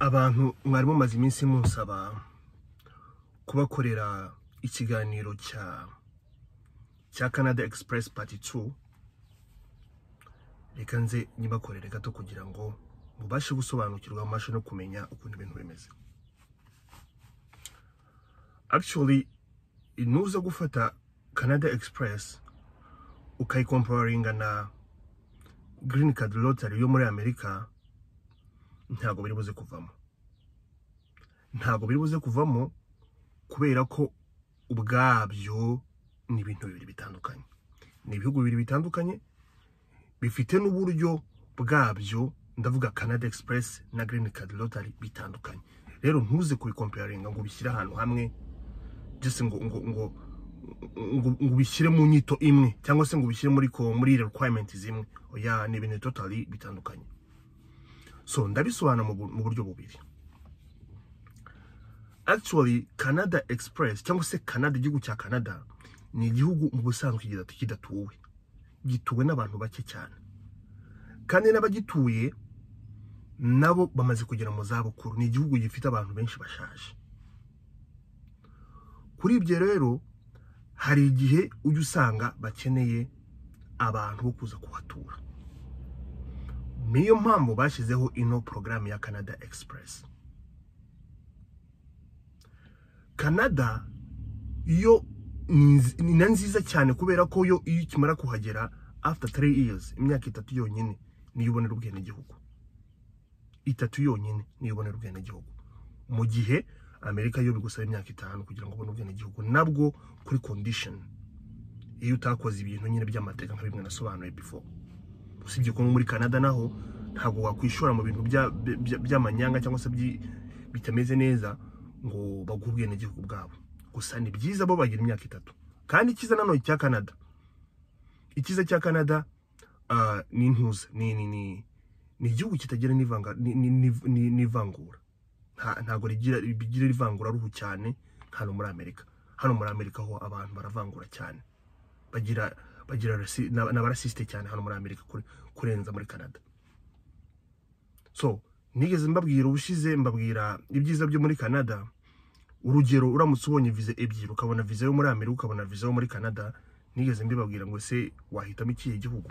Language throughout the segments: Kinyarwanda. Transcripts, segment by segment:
abantu mwari mumaze iminsi munsaba kubakorera ikiganiro cya cya canada express party 2 reka nze nyibakorere gato kugira ngo mubashe gusobanukirwa mubashe no kumenya ukuntu ibintu bimeze. Actually nuza gufata canada express ukayikomparinga na green card lottery yo muri amerika ntabwo biri buze kuvamo. Ntabwo biri buze kuvamo kubera ko ubwabyo ni ibintu bibiri bitandukanye. Ni ibihugu bibiri bitandukanye bifite n'uburyo bwabyo ndavuga canada express na green card lottery bitandukanye. Rero ntuze kubikomparinga ngo ubishyire ahantu hamwe ngo ngo ngo ngo ngo ubishyire mu nyito imwe cyangwa se ngo ubishyire muri ko muri requirement zimwe. Oya ni ibintu totally bitandukanye. So ndabisobanura mu bu- mu buryo bubiri actually canada express cyangwa se canada igihugu cya canada ni igihugu mu busanzwe kidatu- kidatuwe gituwe n'abantu bake cyane kandi n'abagituye nabo bamaze kugera mu zabukuru ni igihugu gifite abantu benshi bashaje kuri ibyo rero hari igihe ujya usanga bakeneye abantu bo kuza kuhatura niyo mpamvu bashyizeho ino porogaramu ya canada express. Canada yo ni nziza cyane kubera ko yo iyo ukimara kuhagera after three years imyaka itatu yonyine niyo ubonera ubwenegihugu. Itatu yonyine niyo ubonera ubwenegihugu. Mu gihe amerika yo bigusaba imyaka itanu kugira ngo ubone ubwenegihugu nabwo kuri condition. Iyo utakoze ibintu nyine by'amateka nka bimwe nasobanuye before. Usibye ko muri canada naho ntabwo wakwishora mu bintu bya- bya- by'amanyanga cyangwa se bitameze neza ngo baguhe ubwenegihugu bwabo. Gusa ni byiza bo bagira imyaka itatu. Kandi icyiza nanone cya canada. Icyiza cya canada ah, ni intuza ni igihugu kitagira n'ivangura. Nta- ntabwo rigira rigira ivangura ruhu cyane hano muri amerika. Hano muri amerika ho abantu baravangura cyane. Bagira bagira rasi- na- n'abarasisite cyane hano muri amerika kure- kurenza muri canada. So nigeze mbabwira ubushize mbabwira ibyiza byo muri canada. Urugero uramutse ubonye viza ebyiri ukabona viza yo muri amerika ukabona viza yo muri canada nigeze mbibabwira ngo ese wahitamo ikihe gihugu?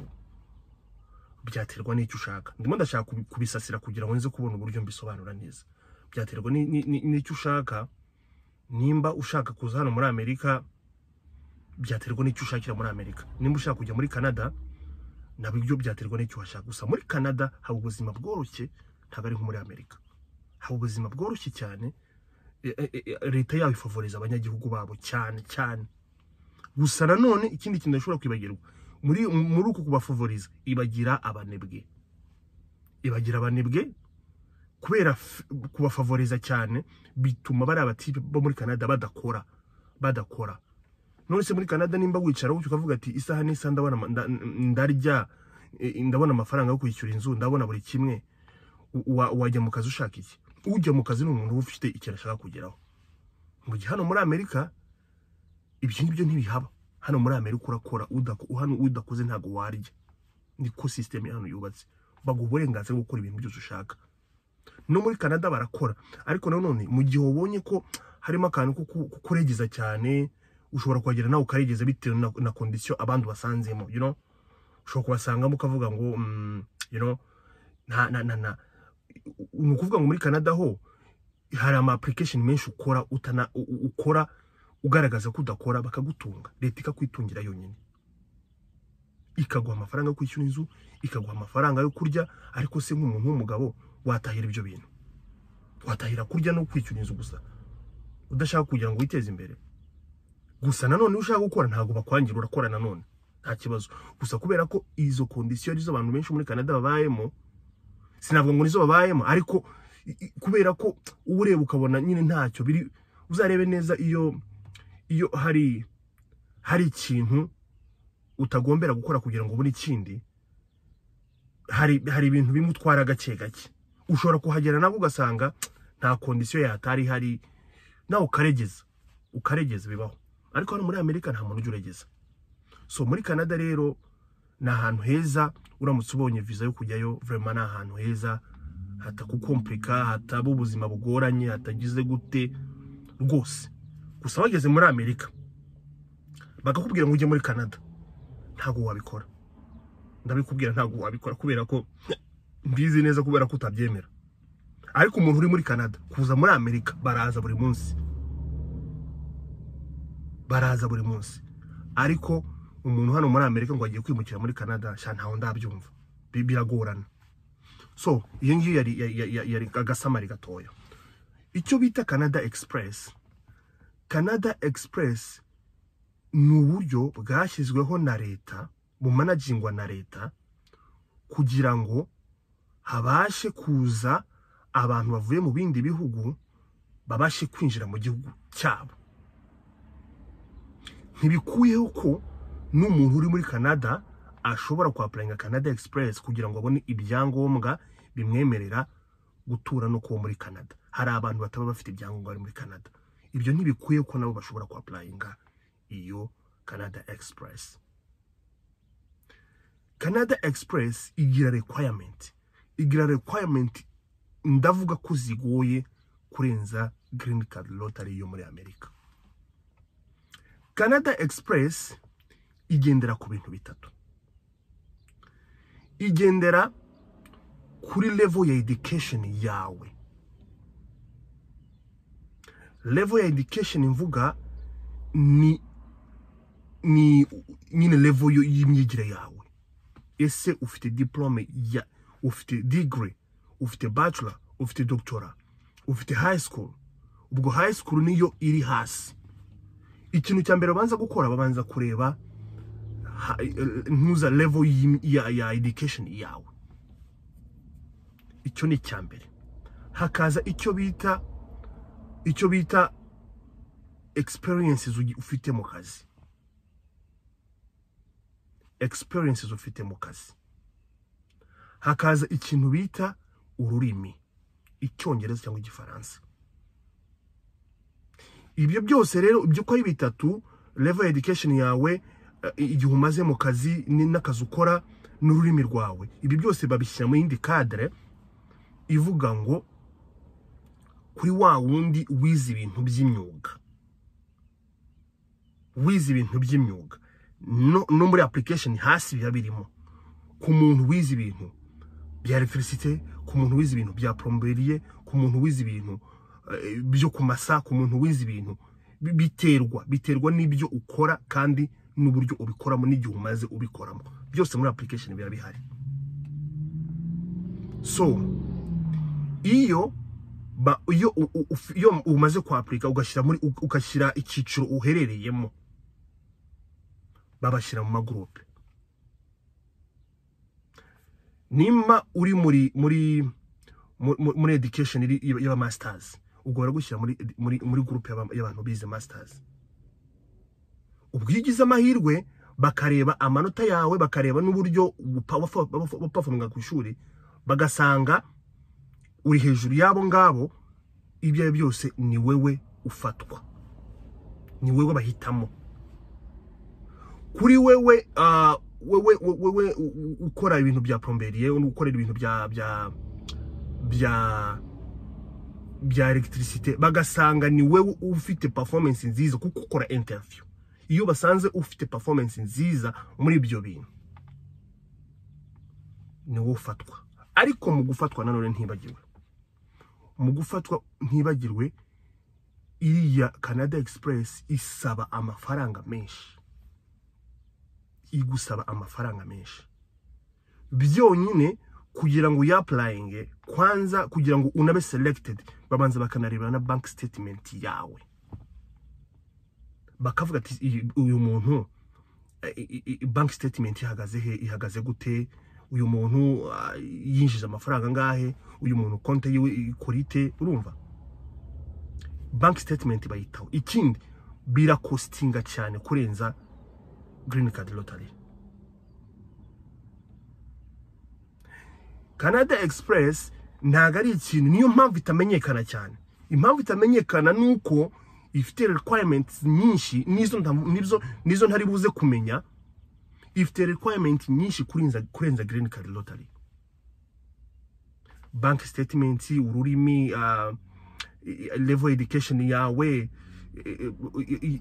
Byaterwa n'icyo ushaka. Ndimo ndashaka kubi- kubisasira kugira ngo nze kubona uburyo mbisobanura neza. Byaterwa ni- ni- ni- n'icyo ushaka nimba ushaka kuza hano muri amerika byaterwa n'icyo ushakira muri amerika. Nimba ushaka kujya muri canada na byo byaterwa n'icyo uhashaka gusa muri canada haba ubuzima bworoshye ntabwo ari nko muri amerika. Haba ubuzima bworoshye cyane e- e- e- leta yawe ifavoriza abanyagihugu babo cyane cyane. Gusa nanone ikindi kintu udashobora kwibagirwa muri muri uku kubafavoriza ibagira abanebwe. Ibagira abanebwe kubera kubafavoriza cyane bituma bari abatipe bo muri canada badakora badakora. None se muri canada nimba wicara gutyo ukavuga ati isaha n'isaha ndabona ndarya eh, ndabona amafaranga yo kwishyura inzu ndabona buri kimwe. Wajya mu kazi ushaka iki? Ujya mu kazi ni umuntu ufite ikintu ashaka kugeraho. Mu gihe hano muri amerika ibyo ngibyo ntibihaba. Hano muri amerika urakora hano udakoze ntabwo warya. Niko sisiteme hano yubatse. Baguha uburenganzira bwo gukora ibintu byose ushaka. No muri canada barakora. Ariko nanone mu gihe ubonye ko harimo akantu ko ku- kukuregeza cyane ushobora kuhagera nawe ukaregeza bitewe na, kondisiyo abandi basanzemo you know? Ushobora kubasangamo ukavuga ngo mm, you know na na na ni ukuvuga ngo muri canada ho hari ama application menshi ukora utana ukora ugaragaza ko udakora bakagutunga. Leta ikakwitungira yonyine. Ikaguha amafaranga yo kwishyura inzu ikaguha amafaranga yo kurya ariko se nk'umuntu w'umugabo watahira ibyo bintu. Watahira kurya no kwishyura inzu gusa. Udashaka kugira ngo witeze imbere. Gusa nanone ushaka gukora ntabwo bakwangira urakora nanone nta kibazo. Gusa kubera ko izo kondisiyo ari zo abantu benshi muri canada babayemo sinavuga ngo nizo babayemo ariko kubera ko uba ureba ukabona nyine ntacyo biri uzarebe neza iyo iyo hari hari ikintu utagombera gukora kugira ngo ubone ikindi hari hari ibintu bimwe utwara gake gake. Ushobora kuhagera nabwo ugasanga nta kondisiyo yatari ihari nawe ukaregeza. Ukaregeza bibaho. Ariko hano muri amerika nta muntu ujya uregeza so muri canada rero ni ahantu heza uramutse ubonye viza yo kujyayo vrema ni ahantu heza hatakukomplika hataba ubuzima bugoranye hatagize gute rwose. Gusa wageze muri amerika bakakubwira ngo ujye muri canada. Ntabwo wabikora. Ndabikubwira ntabwo wabikora kubera ko mbizi neza kubera ko utabyemera. Ariko umuntu uri muri canada kuza muri amerika baraza buri munsi. Baraza buri munsi. Ariko umuntu hano muri amerika ngo agiye kwimukira muri canada ntaho ndabyumva. Bi- biragorana. So iyo ngiyo yari, agasamari gatoya. Icyo bita canada express. Canada express ni uburyo bwashyizweho na leta bumanagingwa na leta kugira ngo habashe kuza abantu bavuye mu bindi bihugu babashe kwinjira mu gihugu cyabo. Ntibikuyeho ko n'umuntu uri muri canada ashobora kwapurayinga canada express kugira ngo abone ibyangombwa bimwemerera gutura no kuba muri canada. Hari abantu bataba bafite ibyangombwa bari muri canada. Ibyo ntibikuye ko nabo bashobora kwapurayinga iyo canada express. Canada express igira requirement. Igira requirement ndavuga ko zigoye kurenza green card lottery yo muri amerika. Canada express igendera ku bintu bitatu. Igendera kuri level ya education yawe. Level ya education mvuga ni ni nyine level yo- y'imyigire yawe. Ese ufite diplome ya ufite degree ufite bachelor ufite doctora ufite high school? Ubwo high school niyo iri hasi. Ikintu cya mbere babanza gukora babanza kureba ntuza level ya, education yawe. Icyo ni icya mbere. Hakaza icyo bita icyo bita experiences ufite mu kazi. Experiences ufite mu kazi. Hakaza ikintu bita ururimi. Icyongereza cyangwa igifaransa. Ibyo byose rero ibyo uko ari bitatu level education yawe eh, igihe umaze mu kazi n'akazi ukora n'ururimi rwawe. Ibi byose babishyira mu yindi kadire ivuga ngo kuri wa wundi wize ibintu by'imyuga. Wize ibintu by'imyuga. No, muri application hasi biba birimo. Ku muntu wize ibintu bya electricité ku muntu wize ibintu bya plomberie ku muntu wize ibintu byo ku masa ku muntu wize ibintu bi- biterwa biterwa n'ibyo ukora kandi n'uburyo ubikoramo n'igihe umaze ubikoramo. Byose muri application biba bihari. So iyo ba, iyo, iyo umaze kwapurika ugashyira muri ugashyira icyiciro uherereyemo babashyira mu magurupe nimba uri muri muri mu- mu- muri education y'aba masters ubwo baragushyira muri y'aba- y'abantu bize masters. Ubwo iyo ugize amahirwe bakareba amanota yawe bakareba n'uburyo wapafominga ku ishuri bagasanga uri hejuru y'abo ngabo ibyo ari byo byose ni wewe ufatwa. Ni wewe bahitamo. Kuri wewe ah, wewe wewe ukora ibintu bya plomberiye ukorera ibintu bya bya bya bya electricité bagasanga ni wewe ufite performance nziza kuko ukora interview. Iyo basanze ufite performance nziza muri ibyo bintu ni wowe ufatwa. Ariko mu gufatwa nanone ntibagiwe mu gufatwa ntibagirwe iriya canada express isaba amafaranga menshi. Igusaba amafaranga menshi. Byonyine kugira ngo uyapurayinge kwanza kugira ngo unabe selected babanza bakanareba na bank statement yawe. Bakavuga ati "Iyi- uyu muntu bank statement ihagaze he? Ihagaze gute? Uyu muntu yinjije amafaranga angahe uyu muntu konti yiwe ikora ite? Urumva? Bank statement bayitaho. Ikindi birakostinga cyane kurenza green card lottery. Canada express ntabwo ari ikintu niyo mpamvu itamenyekana cyane. Impamvu itamenyekana ni uko ifite requirements nyinshi nizo nta- nizo nizo ntari buze kumenya ifite requirement nyinshi kurenza green card lottery. Bank statement ururimi uh, level education yawe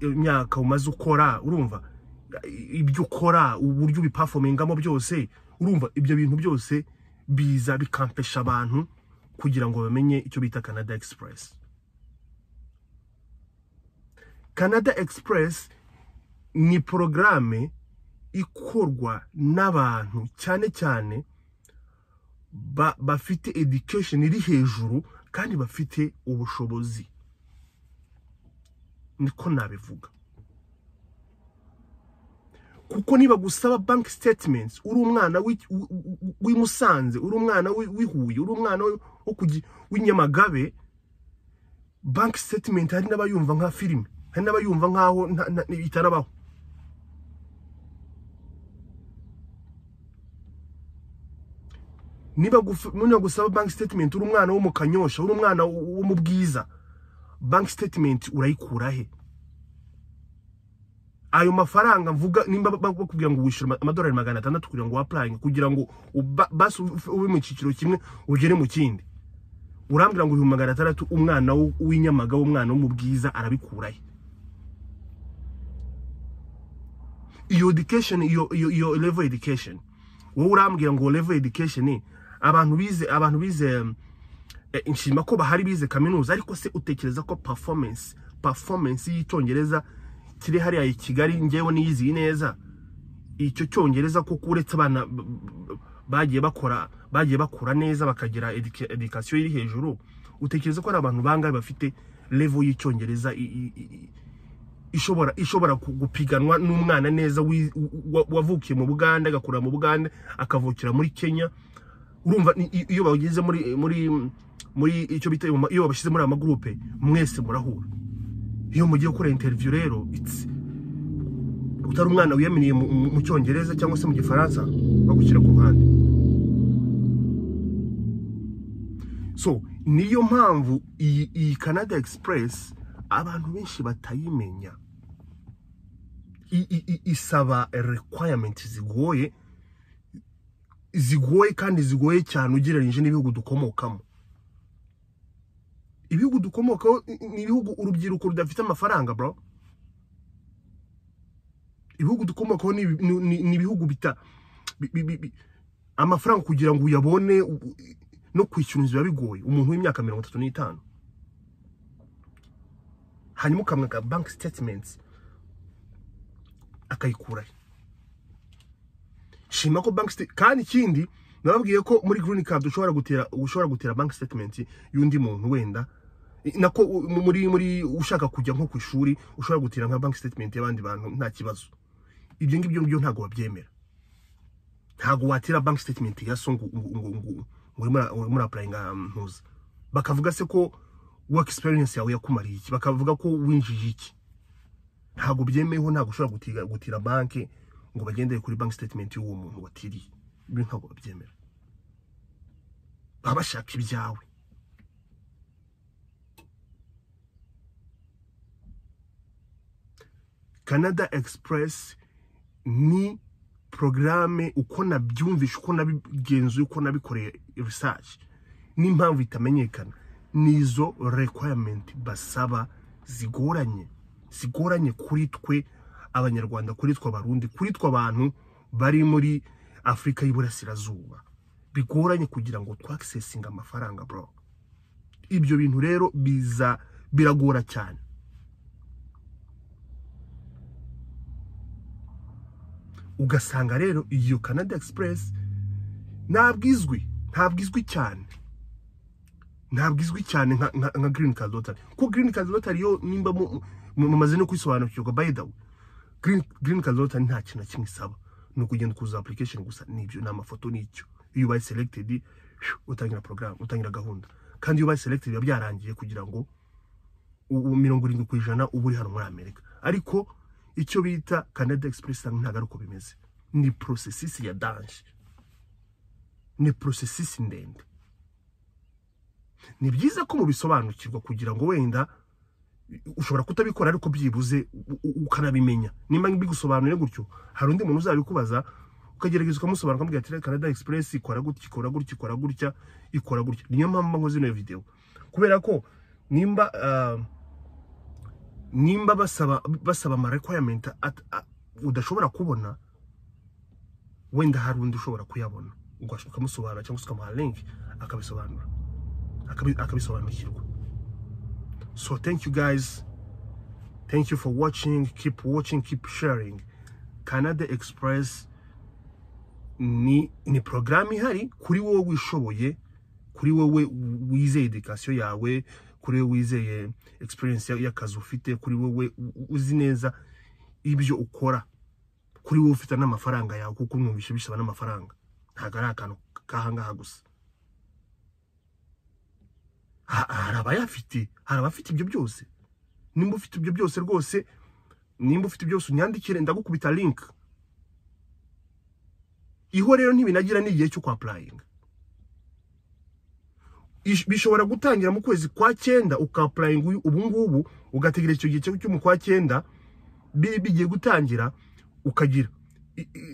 imyaka umaze ukora urumva? Ibyo ukora uburyo ubipafomingamo byose urumva? Ibyo bintu byose biza bikampesha abantu kugira ngo bamenye icyo bita canada express. Canada express ni porogaramu ikorwa n'abantu cyane cyane bafite education iri hejuru kandi bafite ubushobozi. Niko nabivuga. Kuko niba gusaba bank statements uri umwana w'i Musanze uri umwana w'i Huye uri umwana w'i Nyamagabe bank statement hari n'abayumva nka filime hari n'abayumva nk'aho itarabaho. Niba gusaba bank statement uri umwana wo mu kanyosha uri umwana wo mu bwiza bank statement urayikura he ayo mafaranga mvuga nimba bakubwira ngo wishyura amadolari magana atandatu kugira ngo wapurayinge kugira ngo basi ube mu cyiciro kimwe ugere mu kindi. Urambwira ngo ibihumbi magana atandatu umwana w'inyamaga w'umwana wo mu bwiza arabikura he iyo education iyo level education. Wowe urambwira ngo level education abantu bize abantu bize nshima ko bahari bize kaminuza ariko se utekereza ko performance performance y'icyongereza kiri hariya i kigali ngewe niyiziye neza. Icyo cyongereza kuko uretse abana bagiye bakora bagiye bakura neza bakagira education iri hejuru utekereza ko ari abantu bangahe bafite level y'icyongereza ishobora ishobora gupiganwa n'umwana neza wavukiye mu bugande agakura mu bugande akavukira muri kenya. Urumva iyo bageze muri muri muri icyo bita iyo babashyize muri aya magurupe mwese murahura. Iyo mugiye gukora interview rero utari umwana wiyaminiye mu cyongereza cyangwa se mu gifaransa bagushyira ku ruhande. So niyo mpamvu iyi canada express abantu benshi batayimenya. Isaba requirement zigoye zigoye kandi zigoye cyane ugereranyije n'ibihugu dukomokamo. Ibihugu dukomokaho ni ibihugu urubyiruko rudafite amafaranga bro. Ibihugu dukomokaho ni ibihugu bita amafaranga kugira ngo uyabone no kwishyura inzu biba bigoye. Umuntu w'imyaka mirongo itatu n'itanu. Hanyuma ukamwaka banki sitatimenti akayikuraho shima ko banki kandi ikindi nababwiye ko muri girini kadi ushobora gutera banki sitatimenti y'undi muntu wenda nako muri muri ushaka kujya nko ku ishuri ushobora gutera nka banki sitatimenti y'abandi bantu nta kibazo. Ibyo ngibyo byo ntabwo wabyemera. Ntabwo watira banki sitatimenti ya so ngo muri apurayinga ntuza bakavuga se ko work experience yawe yakumariye iki? Bakavuga ko winjije iki? Ntabwo byemeyeho ntabwo ushobora gutira, gutira banki ngo bagendere kuri bank statement y'uwo muntu watiriye. Ibyo ntabwo babyemera baba bashaka ibyawe. Canada express ni porogaramu uko nabyumvishe uko nabigenzuye uko nabikoreye research. N'impamvu itamenyekana. Nizo requirement basaba zigoranye. Zigoranye kuri twe abanyarwanda kuri twe abarundi kuri twe abantu bari muri afurika y'iburasirazuba. Bigoranye kugira ngo twakisesinga amafaranga bro. Ibyo bintu rero biza biragora cyane. Ugasanga rero iyo canada express ntabwo izwi ntabwo izwi cyane. Ntabwo izwi cyane nka green card lottery. Kuko green card lottery yo nimba mumaze no the way green card lottery nta kintu kimwe isaba. Ni ukugenda ukuza application gusa ni byo ni amafoto n'icyo iyo ubaye selected utangira program utangira gahunda. Kandi iyo ubaye selected biba byarangiye kugira ngo mirongo irindwi ku ijana uba uri hano muri amerika ariko icyo bita canada express ntabwo ari uko bimeze. Ni processus ya danje ni processus ndende. Ni byiza ko mubisobanukirwa kugira ngo wenda ushobora kutabikora ariko byibuze ukanabimenya. Nimba bigusobanurire gutyo hari undi muntu uzabikubaza ukagerageza ukamusobanura ukamubwira ati canada express ikora gutya ikora gutya ikora gutya ikora gutya. Niyo mpamvu nkoze ino video. Kubera ko nimba ah, nimba basaba basaba ama requirement udashobora kubona wenda hari undi ushobora kuyabona. Ugash- ukamusobanura cyangwa se ukamuha link akabisobanura. Akabi- akabisobanukirwa. So thank you guys. Thank you for watching. Keep watching keep sharing. Canada express ni ni porogaramu ihari kuri wowe wishoboye kuri wowe wizeye edikasiyo yawe kuri wizeye experience ya- y'akazi ufite kuri wowe uzi neza ibyo ukora kuri wowe ufite n'amafaranga yawe kuko mwumvishe bisaba n'amafaranga. Ntabwo ari akantu k'ahangaha gusa. Ha- hari abayafite hari abafite ibyo byose. Nimba ufite ibyo byose rwose nimba ufite byose unyandikire ndagukubita link. Iho rero ntibinagira n'igihe cyo kwapurayinga bishobora gutangira mu kwezi kwa cyenda ukapurayinga ubu ngubu ugategereza icyo gihe cyo mu kwa cyenda bi- bigiye gutangira ukagira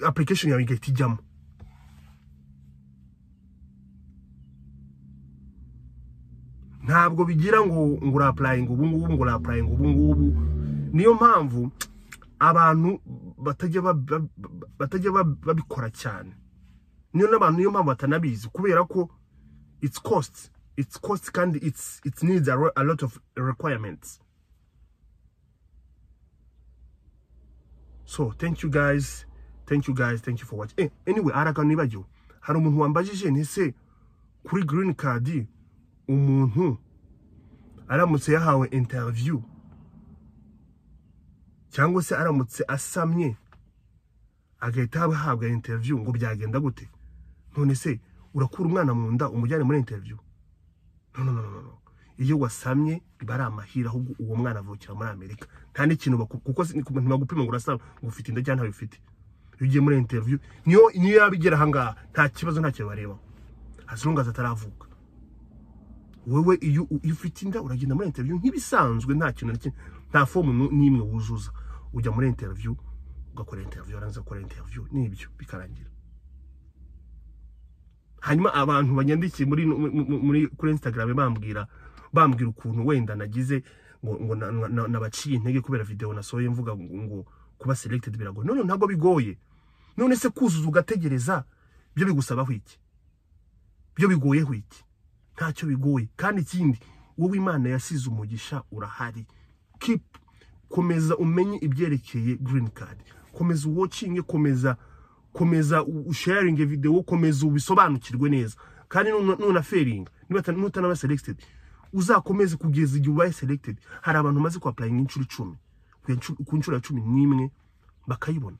application yawe igahita ijyamo. Ntabwo bigira ngo ngo urapurayinga ubu ngubu ngo urapurayinga ubu ngubu. Niyo mpamvu abantu batajya ba- ba- ba- batajya ba- babikora cyane. Niyo n'abantu niyo mpamvu batanabizi kubera ko it's cost. It's cost kandi it's it needs a, a lot of requirements. So thank you guys. Thank you guys. Thank you for watching. Eh, anyway hari akantu nibagiwe hari umuntu wambajije ntese kuri green card umuntu aramutse yahawe interview cyangwa se aramutse asamye agahita ahabwa interview ngo byagenda gute? None se urakura umwana mu nda umujyane muri interview. No no no no iyo wasamye biba ari amahire ahubwo uwo mwana avukira muri amerika. Nta n'ikintu kuko ntibagupima ngo urasama ngo ufite inda cyangwa ntayo ufite. Iyo ugiye muri interview niyo niyo yaba igera ahangaha nta kibazo ntacyo barebaho as ataravuka. Wowe iyo ufite inda uragenda muri interview nk'ibisanzwe nta kintu na kimwe nta fomu n'imwe wuzuza. Ujya muri interview ugakora interview warangiza gukora interview. Nibyo bikarangira. Hanyuma abantu banyandikiye muri mu- mu- muri kuri Instagram bambwira bambwira ukuntu wenda nagize ngo ngo na- na- na- nabaciye intege kubera video nasohoye mvuga ngo kuba selected biragoye. None ntabwo bigoye. None se kuzuza ugategereza byo bigusabaho iki? Byo bigoyeho iki? Ntacyo bigoye. Kandi ikindi wowe imana yasize umugisha urahari. Keep komeza umenye ibyerekeye green card. Komeza watching komeza komeza usharinge video komeza ubisobanukirwe neza. Kandi nuna- ata- nutanaba selected. Uzakomeze kugeza igihe ubaye selected. Hari abantu bamaze kuapurayinga inshuro icumi. Ku nshuro- ku nshuro ya cumi n'imwe bakayibona.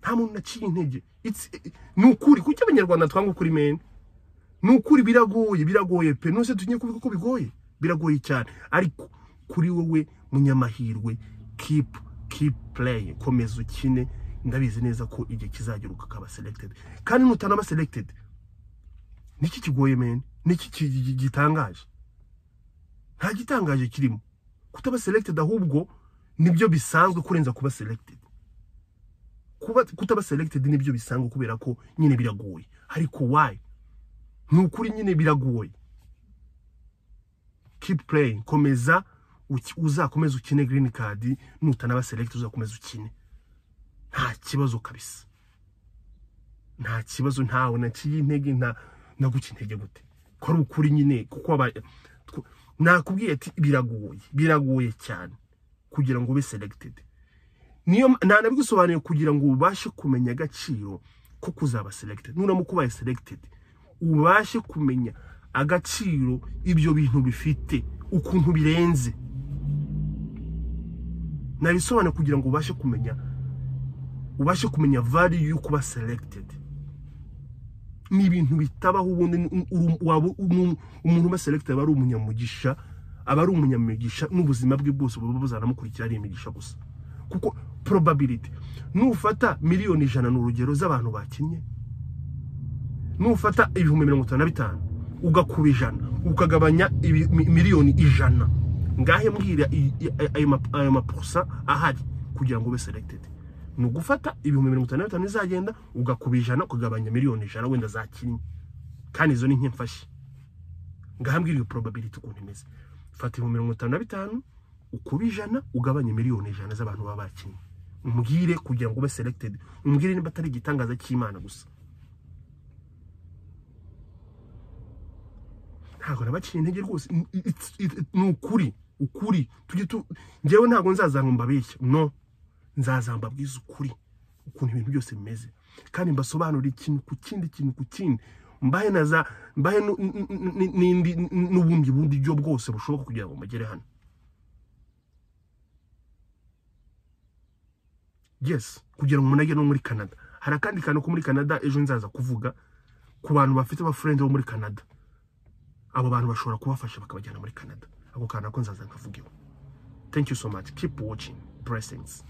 Nta muntu naciye intege. It's- ni ukuri. Kuki abanyarwanda twanga ukuri mene ni ukuri biragoye biragoye pe. Nose tugiye kuvuga bigoye. Biragoye cyane. Ariko kuri wowe munyamahirwe keep keep play komeza ukine. Ndabizi neza ko igihe kizagera ukaba selected. Kandi nutanaba selected niki kigoye men niki ki- ki- gitangaje? Nta gitangaje kirimo. Kutaba selected ahubwo ni byo bisanzwe kurenza kuba selected. Kuba kutaba selected ni byo bisanzwe kubera ko nyine biragoye. Ariko why? Ni ukuri nyine biragoye. Keep playing. Komeza uzakomeza ukine green card nutanaba select uzakomeza ukine. Nta kibazo kabisa. Nta kibazo ntawe naciye intege naguca intege gute? Ko ari ukuri nyine kuko aba nakubwiye ati biragoye biragoye cyane kugira ngo ube selected. Niyo ntanabigusobanuye kugira ngo ubashe kumenya agaciro ko kuzaba selected. Nuramuka ubaye selected ubashe kumenya agaciro ibyo bintu bifite ukuntu birenze. Nabisobanuye kugira ngo ubashe kumenya ubashe kumenya value yo kuba selected. Ni ibintu bitabaho ubundi umuntu uba selected aba ari umunyamugisha aba ari umunyamugisha n'ubuzima bwe bwose buba buzanamukurikira ari imigisha gusa. Kuko probability nufata miliyoni ijana ni urugero z'abantu bakinnye. Nufata ibihumbi mirongo itanu na bitanu ugakuba ijana ukagabanya miliyoni ijana. Ngahe mbwira ayo mapusa ahari kugira ngo ube selected? Ni ugufata ibihumbi mirongo itanu na bitanu bizagenda ugakuba ijana ukagabanya miliyoni ijana wenda zakinnye kandi izo ni nke mfashe. Ngahambwira iyo probability ukuntu imeze. Fata ibihumbi mirongo itanu na bitanu ukuba ijana ugabanye miliyoni ijana z'abantu baba bakinnye umbwire kugira ngo ube selected. Umbwire niba atari igitangaza cy'imana gusa. Ntabwo nabaciye intege rwose. Ni ukuri ukuri. Tujye tu njyewe ntabwo nzazanga mbabeshya no. Nzazamba mbabwize ukuri ukuntu ibintu byose bimeze. Kandi mbasobanurire ikintu ku kindi kintu ku kindi. Mbahe na za mbahe n'indi n'ubundi bundi buryo bwose bushoboka kugira ngo mugere hano. Yes kugira ngo umuntu ajye no muri canada. Hari akandi kantu ko muri canada ejo nzaza kuvuga ku bantu bafite abafurende bo muri canada. Abo bantu bashobora kubafasha bakabajyana muri canada. Ako kantu nako nzaza nkavugeho. Thank you so much. Keep watching. Blessings.